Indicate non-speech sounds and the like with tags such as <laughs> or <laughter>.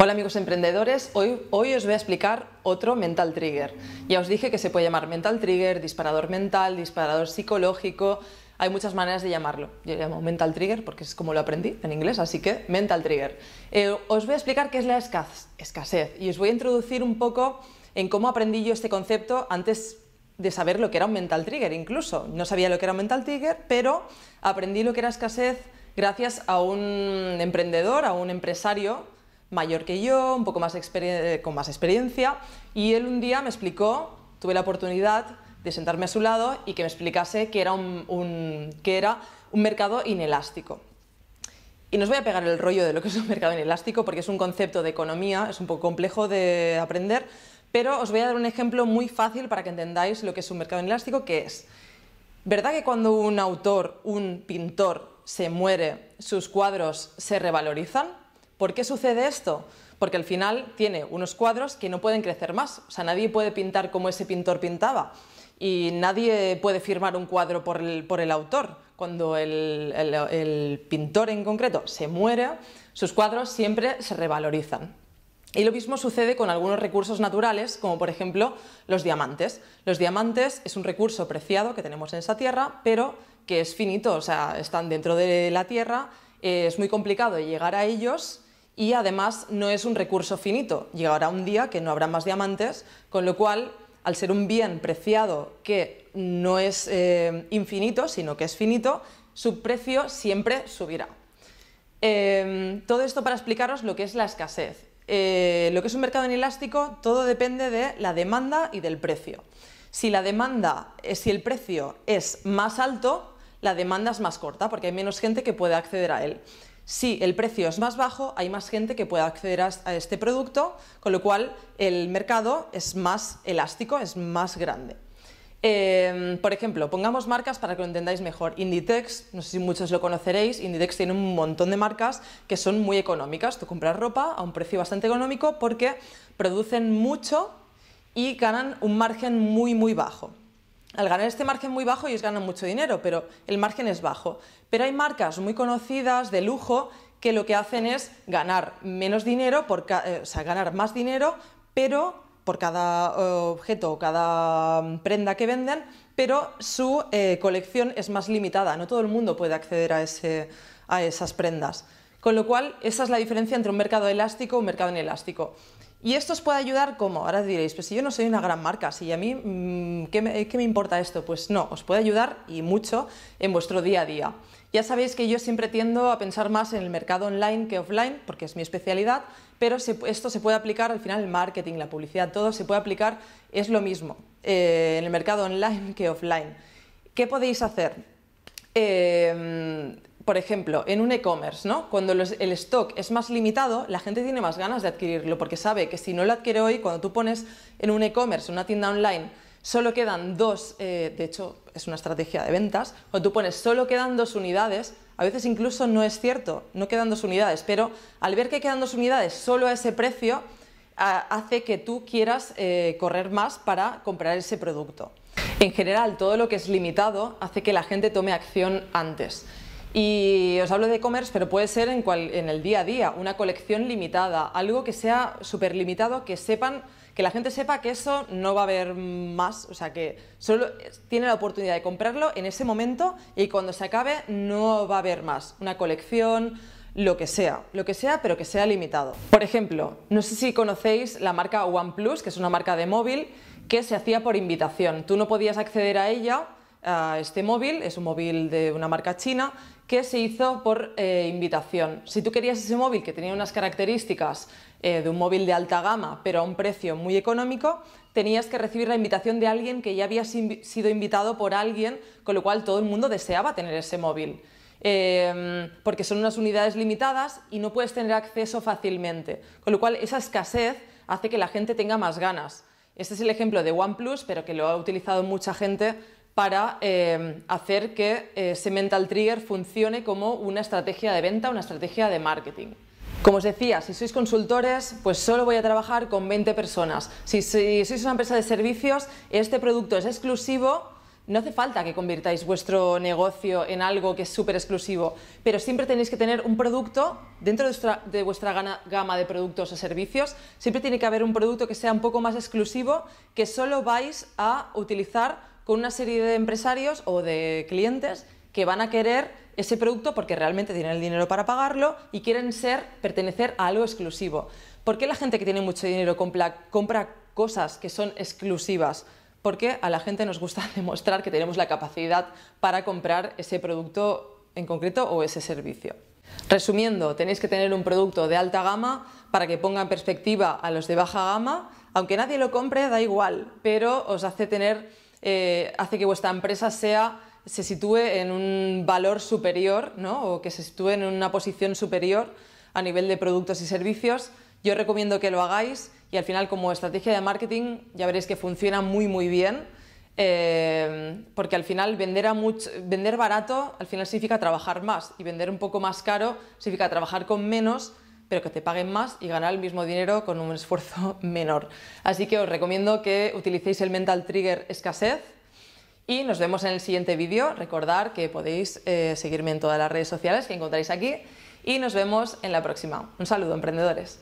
Hola amigos emprendedores, hoy, hoy, os voy a explicar otro mental trigger. Ya os dije que se puede llamar mental trigger, disparador mental, disparador psicológico, hay muchas maneras de llamarlo. Yo lo llamo mental trigger porque es como lo aprendí en inglés, así que mental trigger. Eh, os voy a explicar qué es la escasez y os voy a introducir un poco en cómo aprendí yo este concepto antes de saber lo que era un mental trigger incluso. No sabía lo que era un mental trigger, pero aprendí lo que era escasez gracias a un emprendedor, a un empresario mayor que yo, un poco más con más experiencia, y él un día me explicó, tuve la oportunidad de sentarme a su lado y que me explicase que era un, que era un mercado inelástico. Y no os voy a pegar el rollo de lo que es un <laughs> mercado inelástico porque es un concepto de economía, es un poco complejo de aprender, pero os voy a dar un ejemplo muy fácil para que entendáis lo que es un mercado inelástico, que es, ¿verdad que cuando un autor, un pintor se muere, sus cuadros se revalorizan? ¿Por qué sucede esto? Porque al final tiene unos cuadros que no pueden crecer más. O sea, nadie puede pintar como ese pintor pintaba y nadie puede firmar un cuadro por el, autor. Cuando el, pintor en concreto se muere, sus cuadros siempre se revalorizan. Y lo mismo sucede con algunos recursos naturales, como por ejemplo los diamantes. Los diamantes es un recurso preciado que tenemos en esa tierra, pero que es finito, o sea, están dentro de la tierra, es muy complicado llegar a ellos y además no es un recurso finito. Llegará un día que no habrá más diamantes, con lo cual, al ser un bien preciado que no es eh, infinito, sino que es finito, su precio siempre subirá. Em, todo esto para explicaros lo que es la escasez. Eh, lo que es un mercado inelástico, todo depende de la demanda y del precio. Si la demanda, eh, si el precio es más alto, la demanda es más corta porque hay menos gente que puede acceder a él. Si el precio es más bajo, hay más gente que puede acceder a este producto, con lo cual el mercado es más elástico, es más grande. Em, por ejemplo, pongamos marcas para que lo entendáis mejor. Inditex, no sé si muchos lo conoceréis, Inditex tiene un montón de marcas que son muy económicas. Tú compras ropa a un precio bastante económico porque producen mucho y ganan un margen muy, muy bajo al ganar este margen muy bajo ellos ganan mucho dinero, pero el margen es bajo. Pero hay marcas muy conocidas de lujo que lo que hacen es ganar menos dinero, por eh, o sea, ganar más dinero, pero por cada eh, objeto o cada mm, prenda que venden, pero su eh, colección es más limitada. No todo el mundo puede acceder a, ese, a esas prendas. Con lo cual, esa es la diferencia entre un mercado elástico y un mercado inelástico. ¿Y esto os puede ayudar cómo? Ahora diréis, pues si yo no soy una gran marca, si a mí, mm, ¿qué me, importa esto? Pues no, os puede ayudar y mucho en vuestro día a día. Ya sabéis que yo siempre tiendo a pensar más en el mercado online que offline, porque es mi especialidad, pero esto se puede aplicar al final el marketing, la publicidad, todo se puede aplicar, es lo mismo eh, en el mercado online que offline. ¿Qué podéis hacer? Eh, por ejemplo, en un e-commerce, ¿no? cuando el stock es más limitado, la gente tiene más ganas de adquirirlo porque sabe que si no lo adquiere hoy, cuando tú pones en un e-commerce, una tienda online, solo quedan dos, eh, de hecho es una estrategia de ventas, cuando tú pones solo quedan dos unidades, a veces incluso no es cierto, no quedan dos unidades, pero al ver que quedan dos unidades solo a ese precio, hace que tú quieras eh, correr más para comprar ese producto. En general, todo lo que es limitado hace que la gente tome acción antes. Y os hablo de e-commerce, pero puede ser en, en, el día a día, una colección limitada, algo que sea súper limitado, que sepan, que la gente sepa que eso no va a haber más, o sea, que solo tiene la oportunidad de comprarlo en ese momento y cuando se acabe no va a haber más. Una colección, lo que sea, lo que sea, pero que sea limitado. Por ejemplo, no sé si conocéis la marca OnePlus, que es una marca de móvil que se hacía por invitación. Tú no podías acceder a ella este móvil, es un móvil de una marca china que se hizo por eh, invitación. Si tú querías ese móvil que tenía unas características eh, de un móvil de alta gama, pero a un precio muy económico, tenías que recibir la invitación de alguien que ya había sido invitado por alguien, con lo cual todo el mundo deseaba tener ese móvil. Em, porque son unas unidades limitadas y no puedes tener acceso fácilmente. Con lo cual esa escasez hace que la gente tenga más ganas. Este es el ejemplo de OnePlus, pero que lo ha utilizado mucha gente para eh, hacer que eh, ese mental trigger funcione como una estrategia de venta, una estrategia de marketing. Como os decía, si sois consultores, pues solo voy a trabajar con 20 personas. Si, sois una empresa de servicios, este producto es exclusivo no hace falta que convirtáis vuestro negocio en algo que es súper exclusivo, pero siempre tenéis que tener un producto dentro de vuestra, gama de productos o servicios, siempre tiene que haber un producto que sea un poco más exclusivo, que solo vais a utilizar con una serie de empresarios o de clientes que van a querer ese producto porque realmente tienen el dinero para pagarlo y quieren ser, pertenecer a algo exclusivo. ¿Por qué la gente que tiene mucho dinero compra, compra cosas que son exclusivas? porque a la gente nos gusta <laughs> demostrar que tenemos la capacidad para comprar ese producto en concreto o ese servicio. Resumiendo, tenéis que tener un producto de alta gama para que ponga en perspectiva a los de baja gama. Aunque nadie lo compre, da igual, pero os hace tener, eh, hace que vuestra empresa sea, se sitúe en un valor superior, ¿no? o que se sitúe en una posición superior a nivel de productos y servicios. Yo recomiendo que lo hagáis y al final como estrategia de marketing ya veréis que funciona muy muy bien eh, porque al final vender, a mucho, vender barato al final significa trabajar más y vender un poco más caro significa trabajar con menos pero que te paguen más y ganar el mismo dinero con un esfuerzo <laughs> menor. Así que os recomiendo que utilicéis el Mental Trigger Escasez y nos vemos en el siguiente vídeo. Recordad que podéis eh, seguirme en todas las redes sociales que encontráis aquí y nos vemos en la próxima. Un saludo, emprendedores.